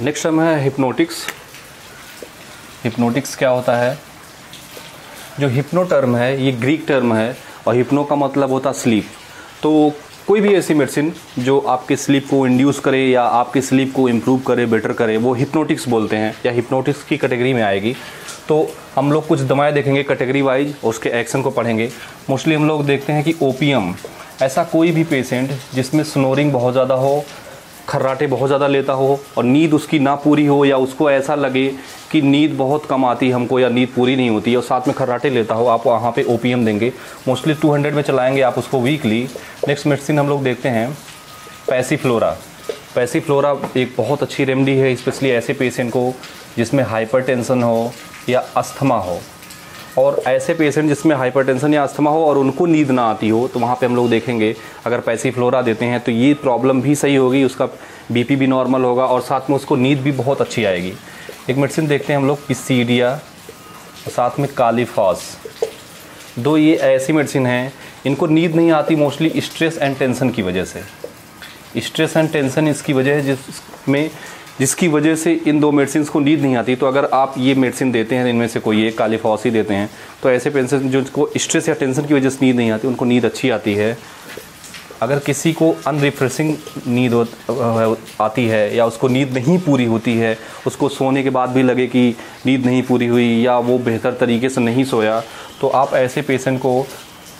Next हम है hypnotics hypnotics क्या होता है? जो हिप्नो टर्म है, ये ग्रीक टर्म है, और हिप्नो का मतलब होता स्लीप तो कोई भी ऐसी मेडिसिन जो आपके स्लीप को इंड्यूस करे या आपके स्लीप को इम्प्रूव करे बेटर करे, वो हिप्नोटिक्स बोलते हैं, या हिप्नोटिक्स की कैटेगरी में आएगी। तो हम लोग कुछ दवाएँ देखेंगे कैटेगरी वाइज उसके एक्शन को पढ़ेंगे। मोस्टली हम लोग देखते हैं कि ओपीएम ऐसा कोई भी पेशेंट जिसमें स्नोरिंग बहुत ज़्यादा हो खर्राटे बहुत ज़्यादा लेता हो और नींद उसकी ना पूरी हो या उसको ऐसा लगे कि नींद बहुत कम आती है हमको या नींद पूरी नहीं होती और साथ में खर्राटे लेता हो, आप वहाँ पे ओपीएम देंगे। मोस्टली 200 में चलाएँगे आप उसको वीकली नेक्स्ट मेडिसिन हम लोग देखते हैं पैसीफ्लोरा पैसीफ्लोरा एक बहुत अच्छी रेमडी है स्पेशली ऐसे पेशेंट को जिसमें हाइपरटेंशन हो या अस्थमा हो। और ऐसे पेशेंट जिसमें हाइपरटेंशन या अस्थमा हो और उनको नींद ना आती हो तो वहाँ पे हम लोग देखेंगे, अगर पैसी फ्लोरा देते हैं तो ये प्रॉब्लम भी सही होगी, उसका बीपी भी नॉर्मल होगा और साथ में उसको नींद भी बहुत अच्छी आएगी। एक मेडिसिन देखते हैं हम लोग पिसीडिया साथ में कालीफॉस दो ये ऐसी मेडिसिन हैं, इनको नींद नहीं आती मोस्टली स्ट्रेस एंड टेंशन की वजह से। स्ट्रेस एंड टेंशन इसकी वजह है जिसमें जिसकी वजह से इन दो मेडिसिन को नींद नहीं आती तो अगर आप ये मेडिसिन देते हैं, इनमें से कोई एक कालीफॉसी देते हैं तो ऐसे पेशेंट जिनको स्ट्रेस या टेंशन की वजह से नींद नहीं आती, उनको नींद अच्छी आती है। अगर किसी को अनरिफ्रेशिंग नींद आती है, या उसको नींद नहीं पूरी होती है, उसको सोने के बाद भी लगे कि नींद नहीं पूरी हुई, या वो बेहतर तरीके से नहीं सोया तो आप ऐसे पेशेंट को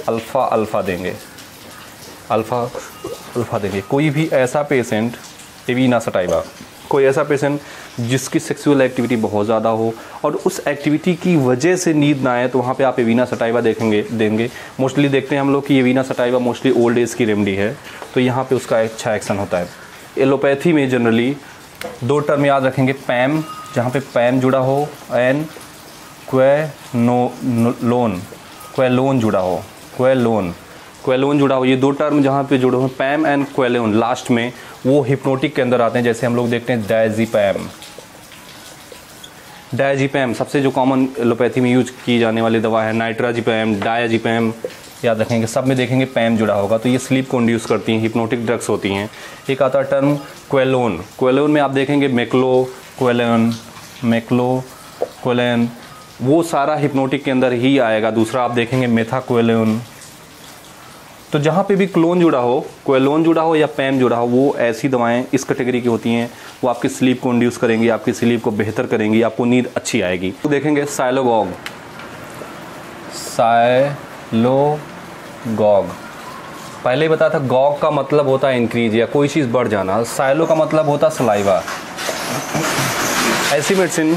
अल्फ़ा अल्फ़ा देंगे। अल्फ़ा अल्फ़ा देंगे। कोई भी ऐसा पेशेंट एवीना सटाइवा कोई ऐसा पेशेंट जिसकी सेक्सुअल एक्टिविटी बहुत ज़्यादा हो और उस एक्टिविटी की वजह से नींद ना आए तो वहाँ पे आप एवीना सटाइवा देखेंगे, देंगे। मोस्टली देखते हैं हम लोग कि avena sativa mostly old age की रेमडी है तो यहाँ पर उसका अच्छा एक्शन होता है। एलोपैथी में जनरली दो टर्म याद रखेंगे पैम जहाँ पे पैम जुड़ा हो एन क्वे नो लोन क्वेलोन जुड़ा हो क्वेलोन क्वेलोन जुड़ा हुआ, ये दो टर्म जहाँ पे जुड़े हो, पैम एंड क्वेलोन, लास्ट में, वो हिप्नोटिक के अंदर आते हैं, जैसे हम लोग देखते हैं डायजीपैम। डायजीपैम, सबसे जो कॉमन एलोपैथी में यूज़ की जाने वाली दवा है, नाइट्राजीपैम, डायाजीपैम, याद रखेंगे, सब में देखेंगे पैम जुड़ा होगा तो ये स्लीप को इंड्यूस करती हैं हिप्नोटिक ड्रग्स होती हैं। एक आता टर्म क्वेलोन क्वेलोन में आप देखेंगे मेक्लो, क्वेलोन, मेक्लो, क्वेलन, वो सारा हिप्नोटिक के अंदर ही आएगा, दूसरा आप देखेंगे मेथा क्वेलोन तो जहाँ पे भी क्लोन जुड़ा हो क्वेलोन जुड़ा हो या पैम जुड़ा हो, वो ऐसी दवाएँ इस कैटेगरी की होती हैं। वो आपकी स्लीप को इंड्यूस करेंगी, आपकी स्लीप को बेहतर करेंगी, आपको नींद अच्छी आएगी। तो देखेंगे साइलोगॉग साइलोगॉग पहले ही बताया था गॉग का मतलब होता है इंक्रीज या कोई चीज़ बढ़ जाना। साइलो का मतलब होता है सलाइवा ऐसी मेडिसिन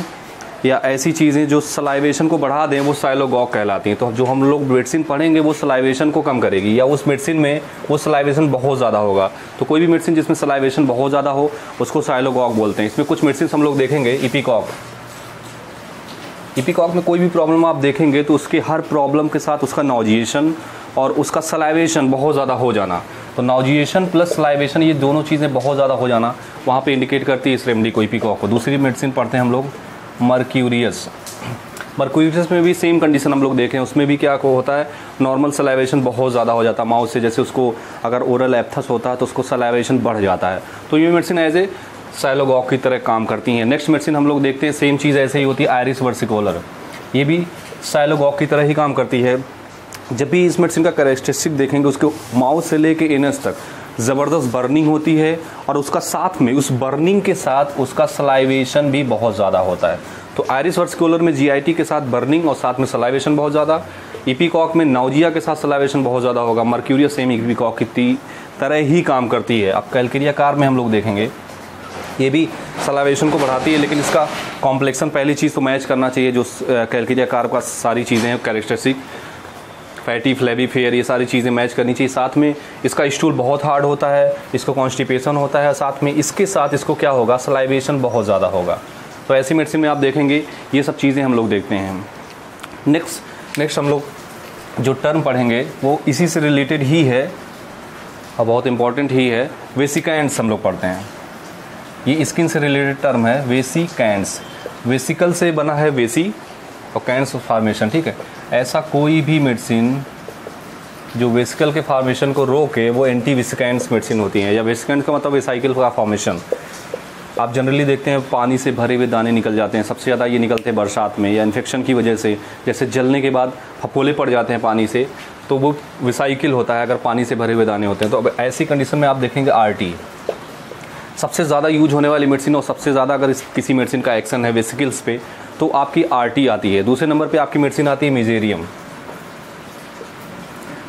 या ऐसी चीज़ें जो सलाइवेशन को बढ़ा दें, वो साइलोगॉक कहलाती हैं। तो जो हम लोग मेडिसिन पढ़ेंगे, वो सलाइवेशन को कम करेगी, या उस मेडिसिन में वो सलाइवेशन बहुत ज़्यादा होगा। तो कोई भी मेडिसिन जिसमें सलाइवेशन बहुत ज़्यादा हो, उसको साइलोगॉक बोलते हैं। इसमें कुछ मेडिसिन हम लोग देखेंगे इपीकॉक इपीकॉक में कोई भी प्रॉब्लम आप देखेंगे तो उसके हर प्रॉब्लम के साथ उसका नॉजिएशन और उसका सलाइवेशन बहुत ज़्यादा हो जाना। तो नॉजिएशन प्लस सलाइवेशन ये दोनों चीज़ें बहुत ज़्यादा हो जाना। वहाँ पे इंडिकेट करती है इस रेमडी को इपीकॉक को। दूसरी मेडिसिन पढ़ते हैं हम लोग। मर्क्यूरियस। मर्क्यूरियस में भी सेम कंडीशन हम लोग देखें, उसमें भी क्या को होता है नॉर्मल सलाइवेशन बहुत ज़्यादा हो जाता है माउथ से, जैसे उसको अगर ओरल एप्थस होता है तो उसको सलाइवेशन बढ़ जाता है। तो ये मेडिसिन एज ए साइलोगॉक की तरह काम करती हैं। नेक्स्ट मेडिसिन हम लोग देखते हैं सेम चीज़ ऐसे ही होती है आयरिस वर्सिकोलर ये भी साइलोगॉक की तरह ही काम करती है। जब भी इस मेडिसिन का करेक्टरिस्टिक देखेंगे, उसके माउथ से लेके इनस तक ज़बरदस्त बर्निंग होती है और उसका साथ में, उस बर्निंग के साथ उसका सलाइवेशन भी बहुत ज़्यादा होता है। तो आयरिस वर्सिकुलर में जीआईटी के साथ बर्निंग और साथ में सलाइवेशन बहुत ज़्यादा। ईपीकॉक में नाउजिया के साथ सलाइवेशन बहुत ज़्यादा होगा। मर्क्यूरिया सेम ईपीकॉक की तरह ही काम करती है। अब कैलकेरिया कार में हम लोग देखेंगे। ये भी सलावेशन को बढ़ाती है, लेकिन इसका कॉम्प्लेक्सन पहली चीज़ तो मैच करना चाहिए, जो कैलकेरिया कार का सारी चीज़ें हैं कैरेक्टरिस्टिक फैटी फ्लेबी फेयर ये सारी चीज़ें मैच करनी चाहिए। साथ में इसका स्टूल बहुत हार्ड होता है, इसको कॉन्स्टिपेशन होता है। साथ में इसके साथ इसको क्या होगा? सलाइवेशन बहुत ज़्यादा होगा। तो ऐसी मेडिसिन में आप देखेंगे, ये सब चीज़ें हम लोग देखते हैं। नेक्स्ट नेक्स्ट हम लोग जो टर्म पढ़ेंगे, वो इसी से रिलेटेड ही है और बहुत इंपॉर्टेंट ही है वेसिकैंड्स हम लोग पढ़ते हैं। ये स्किन से रिलेटेड टर्म है वेसिकैंड्स वेसिकल से बना है वेसी और कैंस फार्मेशन ठीक है? ऐसा कोई भी मेडिसिन जो वेसिकल के फॉर्मेशन को रोके, वो एंटी विसिकेंट्स मेडिसिन होती हैं, या विसिकेंट्स का मतलब वेसाइकिल का फॉर्मेशन आप जनरली देखते हैं, पानी से भरे हुए दाने निकल जाते हैं, सबसे ज़्यादा ये निकलते हैं बरसात में, या इन्फेक्शन की वजह से, जैसे जलने के बाद फपोले पड़ जाते हैं पानी से तो वो विसाइकिल होता है अगर पानी से भरे हुए दाने होते हैं। तो अब ऐसी कंडीशन में आप देखेंगे आरटी सबसे ज़्यादा यूज़ होने वाली मेडिसिन और सबसे ज़्यादा अगर किसी मेडिसिन का एक्शन है वेसिकल्स पे तो आपकी आरटी आती है। दूसरे नंबर पे आपकी मेडिसिन आती है, मेजेरियम।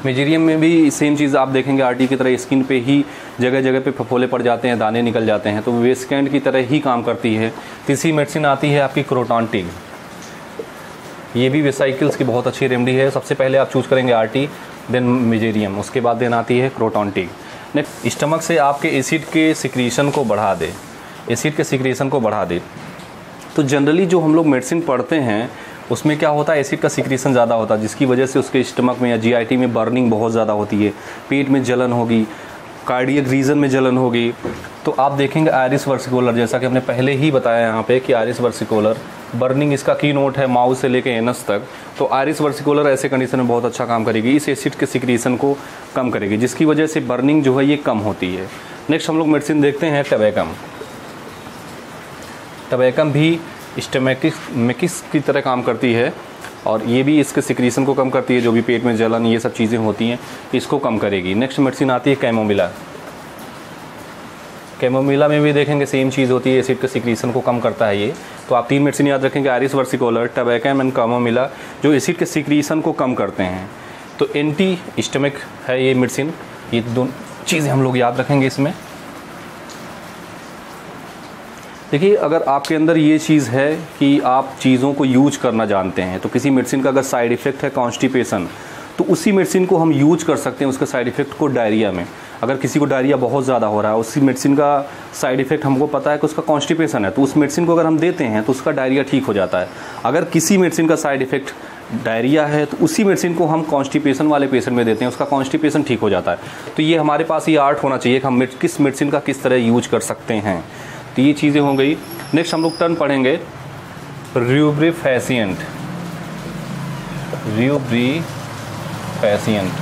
मेजेरियम में भी सेम चीज़ आप देखेंगे, आरटी की तरह स्किन पे ही जगह जगह पे फफोले पड़ जाते हैं, दाने निकल जाते हैं। तो वेस्कैंड की तरह ही काम करती है। तीसरी मेडिसिन आती है आपकी क्रोटॉन्टिग ये भी वेसाइकिल्स की बहुत अच्छी रेमडी है। सबसे पहले आप चूज़ करेंगे आरटी देन मेजेरियम। उसके बाद देन आती है क्रोटॉन्टिग नेक्स्ट स्टमक से आपके एसिड के सिक्रीशन को बढ़ा दे। एसिड के सिक्रीशन को बढ़ा दे। तो जनरली जो हम लोग मेडिसिन पढ़ते हैं, उसमें क्या होता है एसिड का सिक्रीशन ज़्यादा होता है, जिसकी वजह से उसके स्टमक में या जीआईटी में बर्निंग बहुत ज़्यादा होती है, पेट में जलन होगी कार्डियक रीजन में जलन होगी। तो आप देखेंगे आयरिस वर्सिकोलर जैसा कि हमने पहले ही बताया यहाँ पे कि आयरिस वर्सिकोलर बर्निंग इसका की नोट है माउस से लेके एनस तक। तो आयरिस वर्सिकोलर ऐसे कंडीशन में बहुत अच्छा काम करेगी, इस एसिड के सिक्रीशन को कम करेगी, जिसकी वजह से बर्निंग जो है ये कम होती है। नेक्स्ट हम लोग मेडिसिन देखते हैं टबैकम टबैकम भी स्टेमेटिक्स मेकिस की तरह काम करती है और ये भी इसके सिक्रीशन को कम करती है, जो भी पेट में जलन, ये सब चीज़ें होती हैं, इसको कम करेगी। नेक्स्ट मेडिसिन आती है कैमोमिला कैमोमिला में भी देखेंगे सेम चीज़ होती है एसिड के सिक्रीशन को कम करता है ये। तो आप तीन मेडिसिन याद रखेंगे iris versicolor tabacum and chamomilla जो एसिड के सिक्रीशन को कम करते हैं। तो एंटी स्टमिक है ये मेडिसिन ये दोनों चीज़ें हम लोग याद रखेंगे इसमें। देखिए, अगर आपके अंदर ये चीज़ है कि आप चीज़ों को यूज़ करना जानते हैं तो किसी मेडिसिन का अगर साइड इफ़ेक्ट है कॉन्स्टिपेशन तो उसी मेडिसिन को हम यूज़ कर सकते हैं उसके साइड इफ़ेक्ट को डायरिया में। अगर किसी को डायरिया बहुत ज़्यादा हो रहा है, उसी मेडिसिन का साइड इफ़ेक्ट हमको पता है कि उसका कॉन्स्टिपेशन है तो उस मेडिसिन को अगर हम देते हैं तो उसका डायरिया ठीक हो जाता है। अगर किसी मेडिसिन का साइड इफ़ेक्ट डायरिया है तो उसी मेडिसिन को हम कॉन्स्टिपेशन वाले पेशेंट में देते हैं, उसका कॉन्स्टिपेशन ठीक हो जाता है। तो ये हमारे पास ये आर्ट होना चाहिए कि हम किस मेडिसिन का किस तरह यूज़ कर सकते हैं। तो ये चीज़ें हो गई। नेक्स्ट हम लोग टर्न पढ़ेंगे। र्यूब्रीफेसियंट र्यूब्रीफेसियंट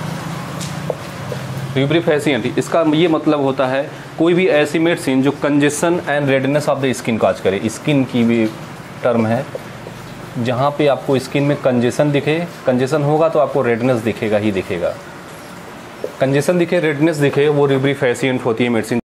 र्यूब्रीफेसियंट इसका ये मतलब होता है, कोई भी ऐसी मेडिसिन जो congestion and redness of the skin cause करे। स्किन की भी टर्म है, जहाँ पे आपको स्किन में कंजेशन दिखे। कंजेशन होगा तो आपको रेडनेस दिखेगा, ही दिखेगा। कंजेशन दिखे रेडनेस दिखे, वो रिब्रीफेसियंट होती है मेडिसिन